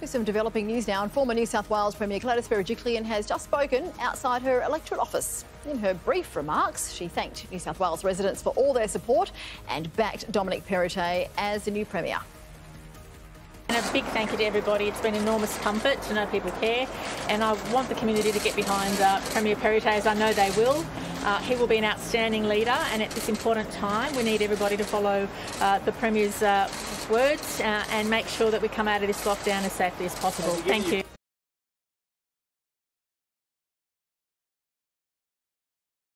To some developing news now, and former New South Wales Premier Gladys Berejiklian has just spoken outside her electorate office. In her brief remarks, she thanked New South Wales residents for all their support and backed Dominic Perrottet as the new Premier. And a big thank you to everybody. It's been enormous comfort to know people care, and I want the community to get behind uh, Premier Perrottet as I know they will. Uh, he will be an outstanding leader, and at this important time, we need everybody to follow uh, the Premier's uh, words uh, and make sure that we come out of this lockdown as safely as possible. Thank you.